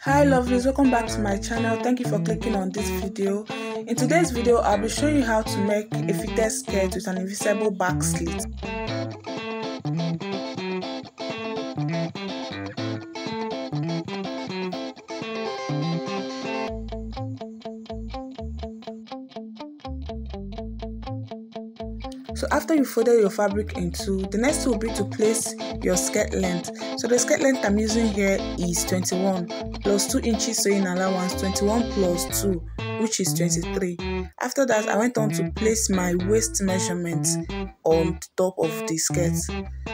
hi lovelies. Welcome back to my channel. Thank you for clicking on this video. In today's video i'll be showing you how to make a fitted skirt with an invisible back slit So after you folded your fabric in two, the next will be to place your skirt length. So the skirt length I'm using here is 21 plus 2 inches sewing allowance, 21 plus 2 which is 23. After that, I went on to place my waist measurement on top of the skirt.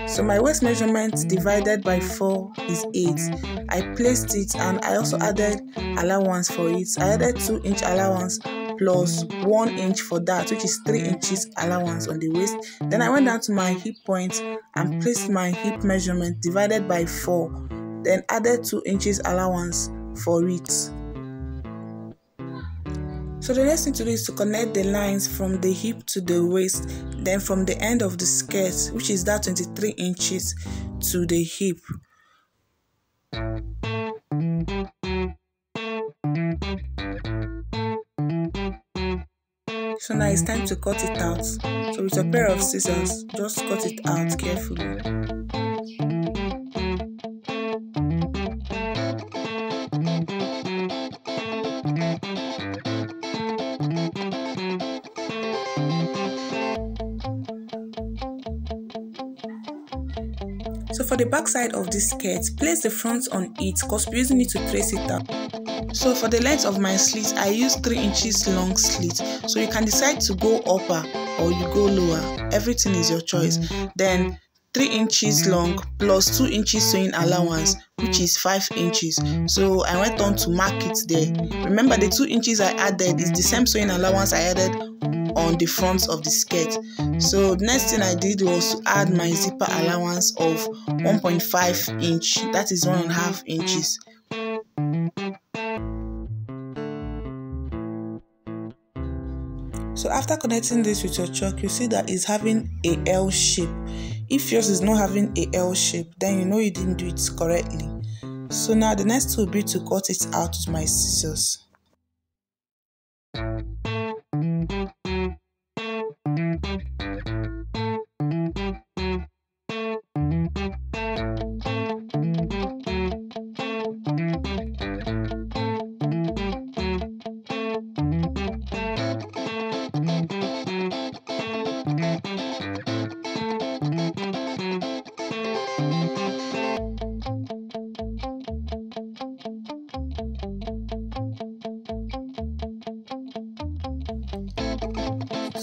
So my waist measurement divided by 4 is 8. I placed it and I also added allowance for it. I added 2 inch allowance plus 1 inch for that which is 3 inches allowance on the waist. Then I went down to my hip point and placed my hip measurement divided by 4 then added 2 inches allowance for it. So the next thing to do is to connect the lines from the hip to the waist then from the end of the skirt which is that 23 inches to the hip So now it's time to cut it out. So with a pair of scissors, just cut it out carefully. So for the back side of this skirt, place the front on it because we're using it to trace it out. So for the length of my slit, I use 3 inches long slit. So you can decide to go upper or you go lower. Everything is your choice. Then 3 inches long plus 2 inches sewing allowance which is 5 inches so I went on to mark it there remember the 2 inches I added is the same sewing allowance I added on the front of the skirt so next thing I did was to add my zipper allowance of 1.5 inch that is one and a half inches So after connecting this with your chalk, you see that it's having a L shape. If yours is not having a L shape, then you know you didn't do it correctly. So now the next will be to cut it out with my scissors.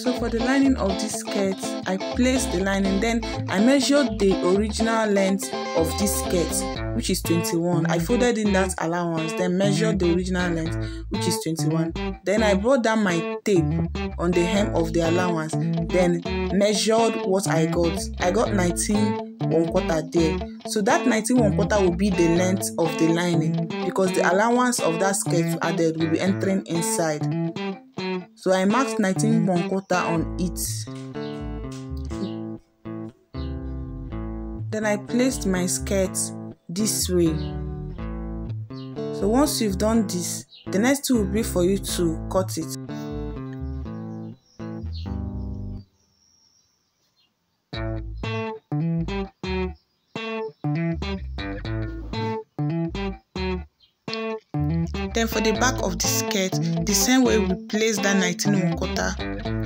So for the lining of this skirt, I placed the lining, then I measured the original length of this skirt, which is 21. I folded in that allowance, then measured the original length, which is 21. Then I brought down my tape on the hem of the allowance, then measured what I got. I got 19 one quarter there. So that 19 one quarter will be the length of the lining because the allowance of that skirt added will be entering inside. So I marked 19 one quarter on it. Then I placed my skirt this way. So once you've done this, the next two will be for you to cut it. Then for the back of the skirt, the same way we place that 19 one quarter,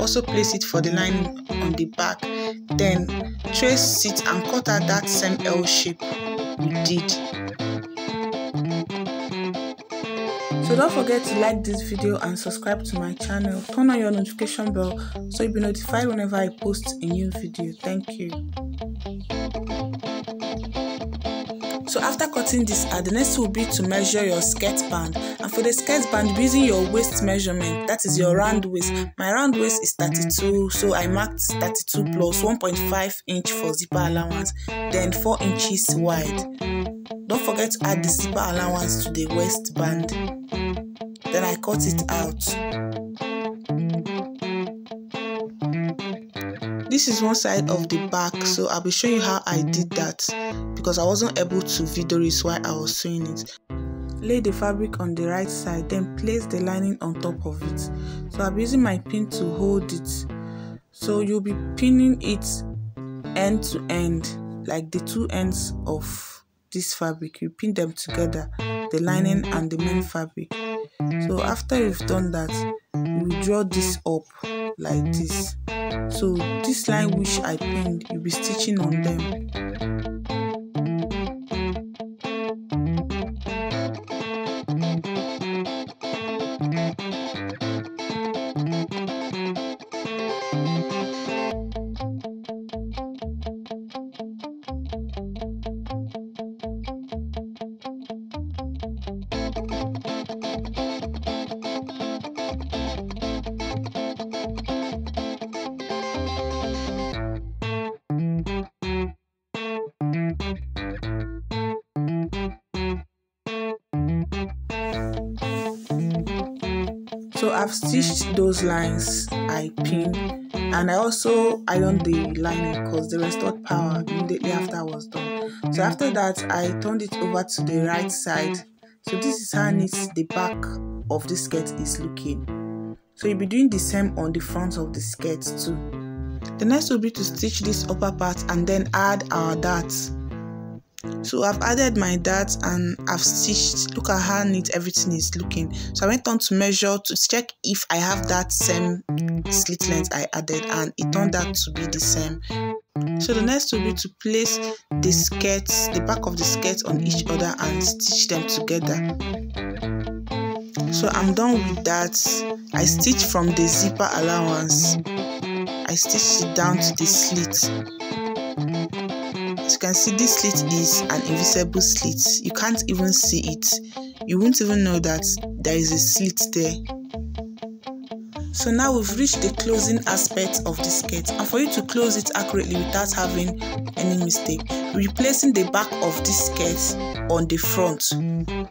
also place it for the line on the back. Then trace it and cut out that same L shape we did. So don't forget to like this video and subscribe to my channel. Turn on your notification bell so you'll be notified whenever I post a new video. Thank you. So after cutting this out, the next will be to measure your skirt band. And for the skirt band, using your waist measurement, that is your round waist. My round waist is 32, so I marked 32 plus 1.5 inch for zipper allowance, then 4 inches wide. Don't forget to add the zipper allowance to the waistband. Then I cut it out. This is one side of the back, so I'll be showing you how I did that because I wasn't able to video this while I was sewing it. lay the fabric on the right side then place the lining on top of it. So i'm using my pin to hold it. So you'll be pinning it end to end like the two ends of this fabric. You pin them together the lining and the main fabric. So after you've done that you draw this up like this. So this line which i pinned you'll be stitching on them so i've stitched those lines i pinned and i also ironed the lining because they restored power immediately after i was done. So after that i turned it over to the right side. So this is how neat the back of the skirt is looking. So you'll be doing the same on the front of the skirt too. The next will be to stitch this upper part and then add our darts so I've added my darts and I've stitched look at how neat everything is looking. So I went on to measure to check if I have that same slit length I added and it turned out to be the same. So the next will be to place the skirts the back of the skirt on each other and stitch them together. So I'm done with that. I stitch from the zipper allowance. I stitched it down to the slit can see this slit is an invisible slit. You can't even see it. You won't even know that there is a slit there. So now we've reached the closing aspect of the skirt and for you to close it accurately without having any mistake replacing the back of this skirt on the front.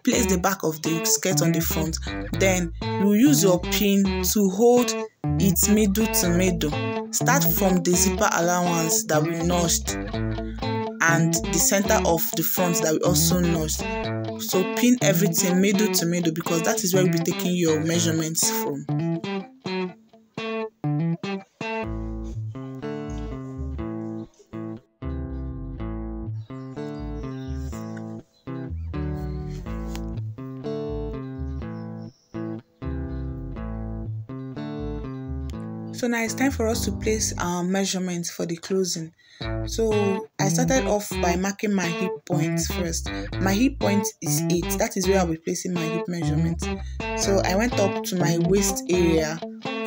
Place the back of the skirt on the front. Then you use your pin to hold its middle to middle. Start from the zipper allowance that we notched and the center of the front that we also notched so pin everything middle to middle because that is where we'll be taking your measurements from So now it's time for us to place our measurements for the closing. So I started mm-hmm. off by marking my hip point first. My hip point is 8. That is where I'll be placing my hip measurement. So I went up to my waist area.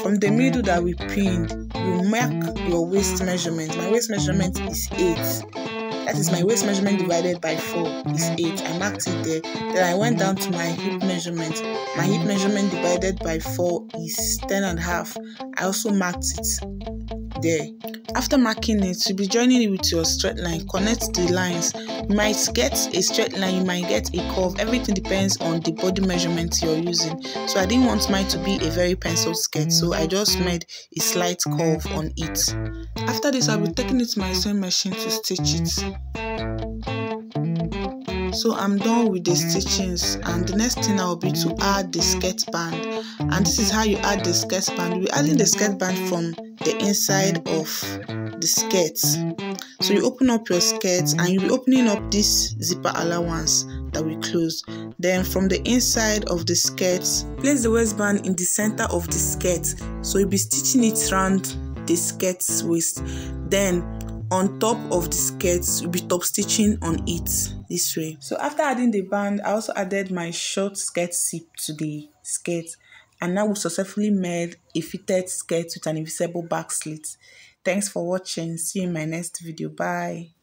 From the middle that we pinned, you mark your waist measurement. My waist measurement is 8 that is my waist measurement divided by 4 is 8 i marked it there then i went down to my hip measurement my hip measurement divided by 4 is 10 and a half i also marked it there. After marking it you'll be joining it with your straight line. Connect the lines. You might get a straight line you might get a curve. Everything depends on the body measurement you're using. So i didn't want mine to be a very pencil skirt so i just made a slight curve on it. After this i'll be taking it to my sewing machine to stitch it so i'm done with the stitchings and the next thing i'll be to add the skirt band. And this is how you add the skirt band. We're adding the skirt band from the inside of the skirt so you open up your skirt and you'll be opening up this zipper allowance that we closed then from the inside of the skirt place the waistband in the center of the skirt so you'll be stitching it around the skirt's waist. Then on top of the skirt you'll be top stitching on it this way. So after adding the band i also added my short skirt zip to the skirt and now we successfully made a fitted skirt with an invisible back slit. Thanks for watching. See you in my next video. Bye